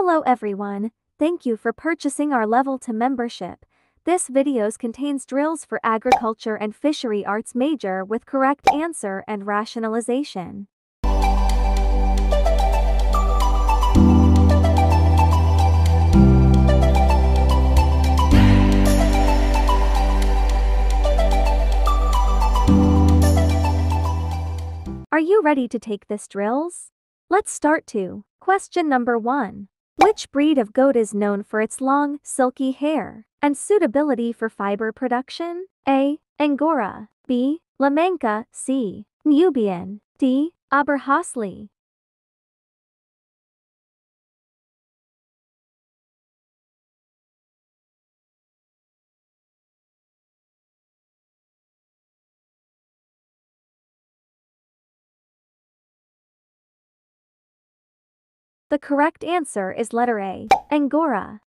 Hello everyone, thank you for purchasing our level to membership. This videos contains drills for agriculture and fishery arts major with correct answer and rationalization. Are you ready to take this drills? Let's start to question number 1. Which breed of goat is known for its long, silky hair and suitability for fiber production? A. Angora. B. Lamanca. C. Nubian. D. Aberhausley. The correct answer is letter A, Angora.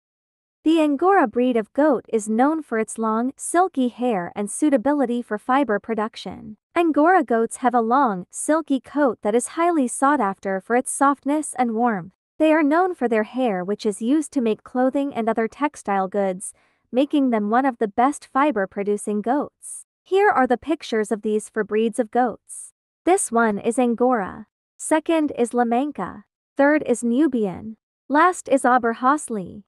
The Angora breed of goat is known for its long, silky hair and suitability for fiber production. Angora goats have a long, silky coat that is highly sought after for its softness and warmth. They are known for their hair which is used to make clothing and other textile goods, making them one of the best fiber producing goats. Here are the pictures of these for breeds of goats. This one is Angora. Second is Lamanca. Third is Nubian. Last is Aberhausley.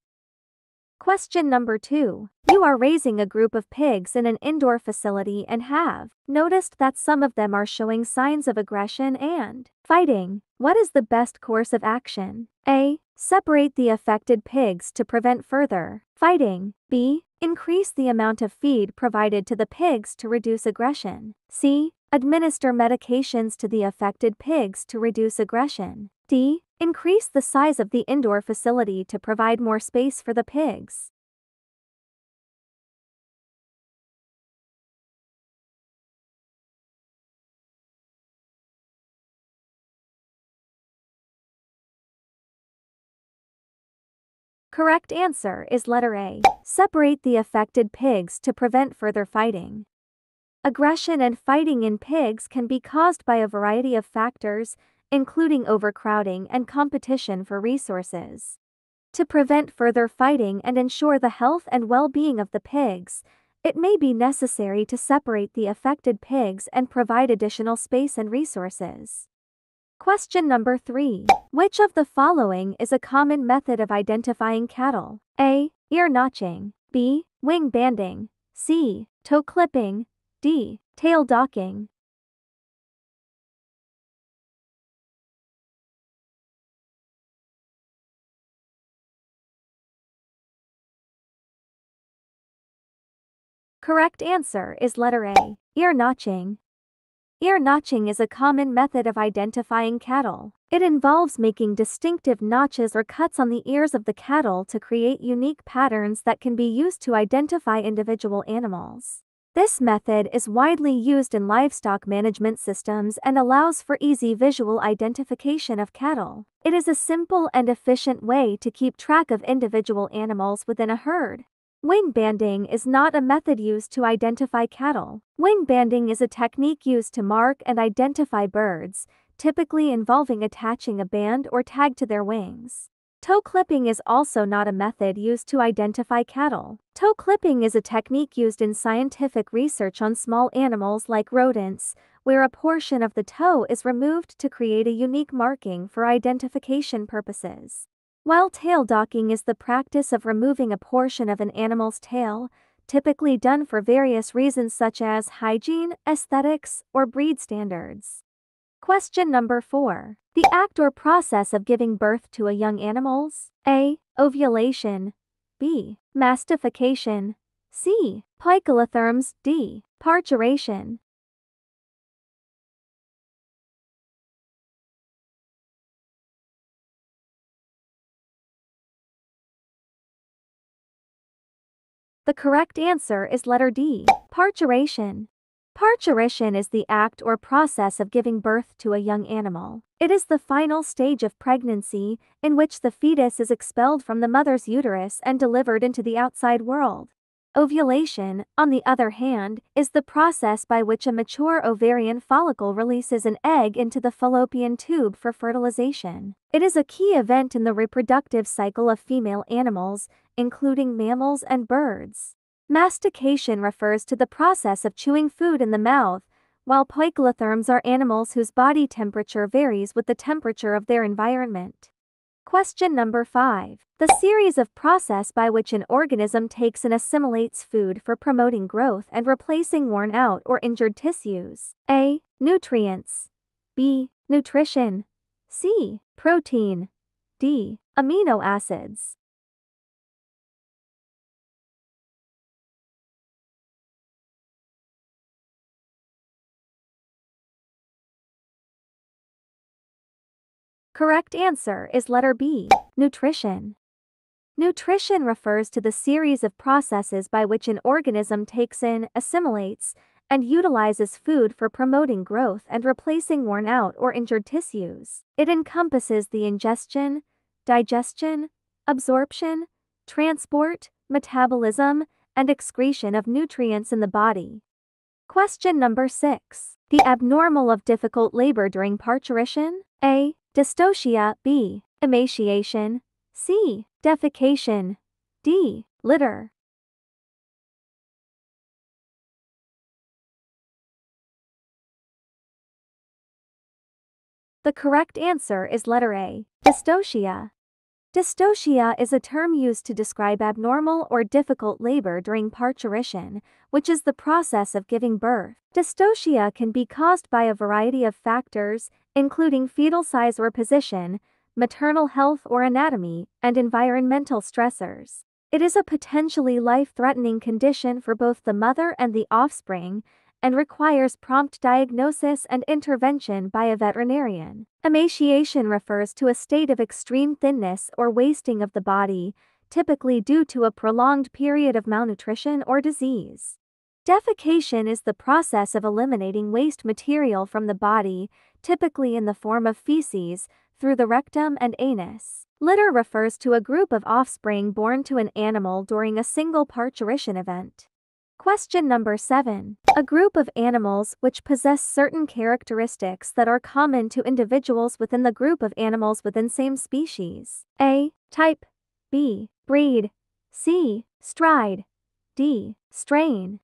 Question number 2. You are raising a group of pigs in an indoor facility and have noticed that some of them are showing signs of aggression and fighting. What is the best course of action? A. Separate the affected pigs to prevent further fighting. B. Increase the amount of feed provided to the pigs to reduce aggression. C. Administer medications to the affected pigs to reduce aggression. D. Increase the size of the indoor facility to provide more space for the pigs. Correct answer is letter A. Separate the affected pigs to prevent further fighting. Aggression and fighting in pigs can be caused by a variety of factors, including overcrowding and competition for resources. To prevent further fighting and ensure the health and well-being of the pigs, it may be necessary to separate the affected pigs and provide additional space and resources. Question number 3. Which of the following is a common method of identifying cattle? A. Ear notching. B. Wing banding. C. Toe clipping. D. Tail docking. Correct answer is letter A. Ear notching. Ear notching is a common method of identifying cattle. It involves making distinctive notches or cuts on the ears of the cattle to create unique patterns that can be used to identify individual animals. This method is widely used in livestock management systems and allows for easy visual identification of cattle. It is a simple and efficient way to keep track of individual animals within a herd. Wing banding is not a method used to identify cattle. Wing banding is a technique used to mark and identify birds, typically involving attaching a band or tag to their wings. Toe clipping is also not a method used to identify cattle. Toe clipping is a technique used in scientific research on small animals like rodents, where a portion of the toe is removed to create a unique marking for identification purposes. While tail docking is the practice of removing a portion of an animal's tail, typically done for various reasons such as hygiene, aesthetics, or breed standards. Question number 4. The act or process of giving birth to a young animals? A. Ovulation. B. Mastication. C. Poikilotherms. D. Parturition. The correct answer is letter D, parturition. Parturition is the act or process of giving birth to a young animal. It is the final stage of pregnancy, in which the fetus is expelled from the mother's uterus and delivered into the outside world. Ovulation, on the other hand, is the process by which a mature ovarian follicle releases an egg into the fallopian tube for fertilization. It is a key event in the reproductive cycle of female animals, including mammals and birds. Mastication refers to the process of chewing food in the mouth, while poikilotherms are animals whose body temperature varies with the temperature of their environment. Question number 5. The series of process by which an organism takes and assimilates food for promoting growth and replacing worn out or injured tissues. A. Nutrients. B. Nutrition. C. Protein. D. Amino acids. Correct answer is letter B, nutrition. Nutrition refers to the series of processes by which an organism takes in, assimilates, and utilizes food for promoting growth and replacing worn out or injured tissues. It encompasses the ingestion, digestion, absorption, transport, metabolism, and excretion of nutrients in the body. Question number 6. The abnormal of difficult labor during parturition? A. Dystocia, B. Emaciation, C. Defecation, D. Litter. The correct answer is letter A. Dystocia. Dystocia is a term used to describe abnormal or difficult labor during parturition, which is the process of giving birth. Dystocia can be caused by a variety of factors, including fetal size or position, maternal health or anatomy, and environmental stressors. It is a potentially life-threatening condition for both the mother and the offspring, and requires prompt diagnosis and intervention by a veterinarian. Emaciation refers to a state of extreme thinness or wasting of the body, typically due to a prolonged period of malnutrition or disease. Defecation is the process of eliminating waste material from the body, typically in the form of feces, through the rectum and anus. Litter refers to a group of offspring born to an animal during a single parturition event. Question number 7. A group of animals which possess certain characteristics that are common to individuals within the group of animals within same species. A. Type. B. Breed. C. Stride. D. Strain.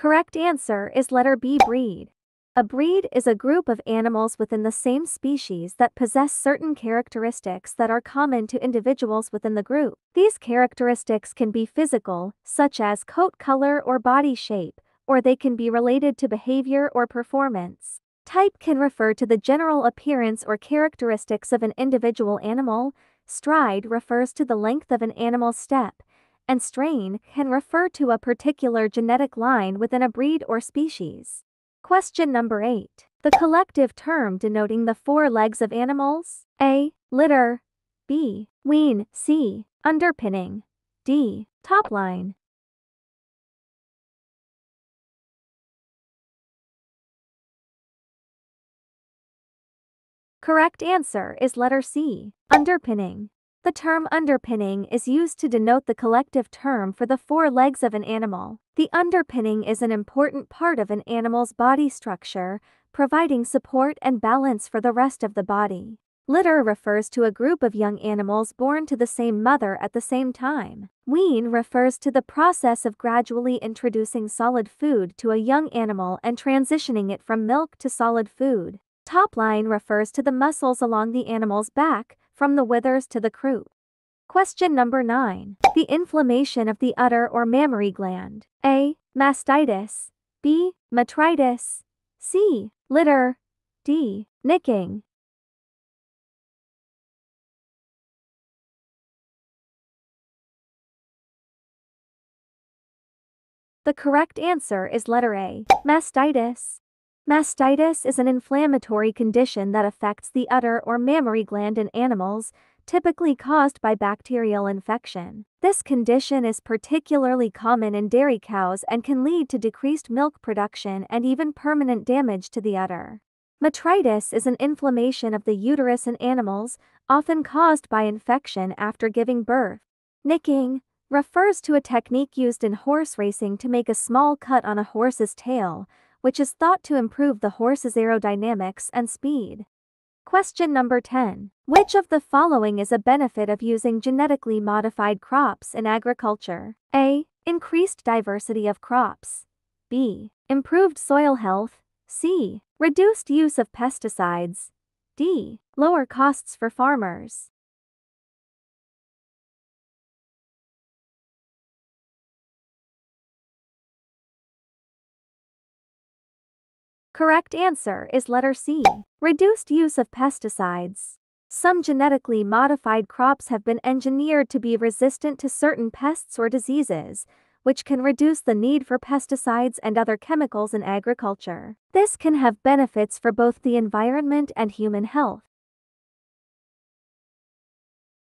Correct answer is letter B. Breed. A breed is a group of animals within the same species that possess certain characteristics that are common to individuals within the group. These characteristics can be physical, such as coat color or body shape, or they can be related to behavior or performance. Type can refer to the general appearance or characteristics of an individual animal, stride refers to the length of an animal's step, and strain can refer to a particular genetic line within a breed or species. Question number 8. The collective term denoting the four legs of animals? A. Litter. B. Wean. C. Underpinning. D. Top line. Correct answer is letter C. Underpinning. The term underpinning is used to denote the collective term for the four legs of an animal. The underpinning is an important part of an animal's body structure, providing support and balance for the rest of the body. Litter refers to a group of young animals born to the same mother at the same time. Wean refers to the process of gradually introducing solid food to a young animal and transitioning it from milk to solid food. Top line refers to the muscles along the animal's back, from the withers to the croup. Question number 9. The inflammation of the udder or mammary gland. A. Mastitis. B. Metritis. C. Litter. D. Nicking. The correct answer is letter A. Mastitis. Mastitis is an inflammatory condition that affects the udder or mammary gland in animals, typically caused by bacterial infection. This condition is particularly common in dairy cows and can lead to decreased milk production and even permanent damage to the udder. Metritis is an inflammation of the uterus in animals, often caused by infection after giving birth. Nicking refers to a technique used in horse racing to make a small cut on a horse's tail, which is thought to improve the horse's aerodynamics and speed. Question number 10. Which of the following is a benefit of using genetically modified crops in agriculture? A. Increased diversity of crops. B. Improved soil health. C. Reduced use of pesticides. D. Lower costs for farmers. Correct answer is letter C. Reduced use of pesticides. Some genetically modified crops have been engineered to be resistant to certain pests or diseases, which can reduce the need for pesticides and other chemicals in agriculture. This can have benefits for both the environment and human health.